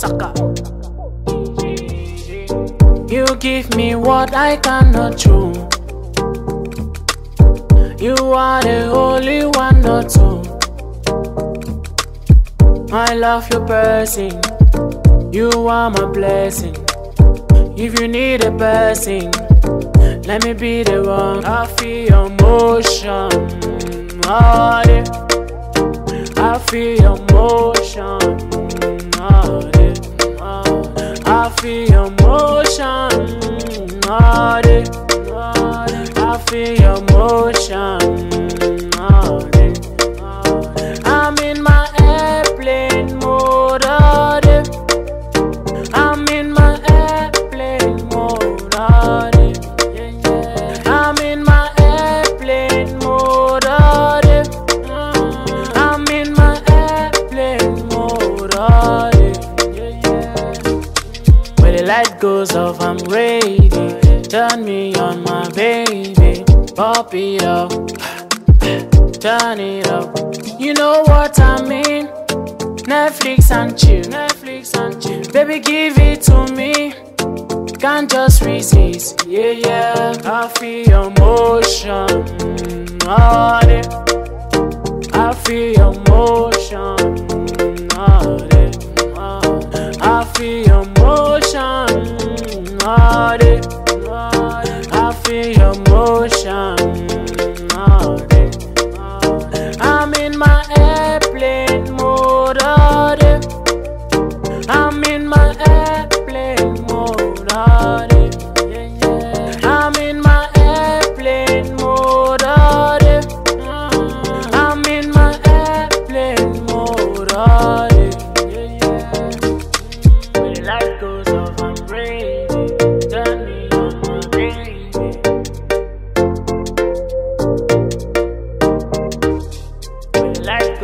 Saka. You give me what I cannot chew. You are the only one, not two. I love your person. You are my blessing. If you need a person, let me be the one. I feel your motion. Oh, yeah. I feel your feel your motion. Oh, light goes off, I'm ready. Turn me on, my baby. Pop it up, turn it up. You know what I mean? Netflix and chill, Netflix and chill. Baby, give it to me. Can't just resist, yeah, yeah. I feel emotion all mm, day. I feel emotion all day. I feel Nation. Life